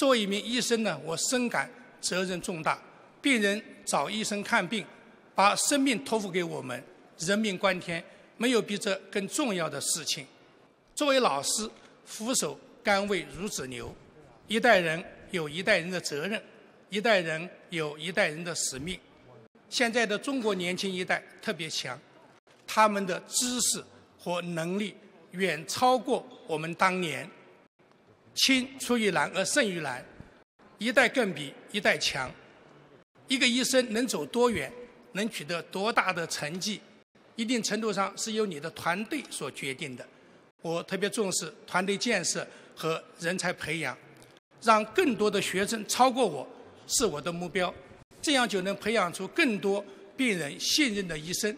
作为一名医生呢，我深感责任重大。病人找医生看病，把生命托付给我们，人命关天，没有比这更重要的事情。作为老师，俯首甘为孺子牛。一代人有一代人的责任，一代人有一代人的使命。现在的中国年轻一代特别强，他们的知识和能力远超过我们当年。青出于蓝而胜于蓝，一代更比一代强。一个医生能走多远，能取得多大的成绩，一定程度上是由你的团队所决定的。我特别重视团队建设和人才培养，让更多的学生超过我是我的目标，这样就能培养出更多病人信任的医生。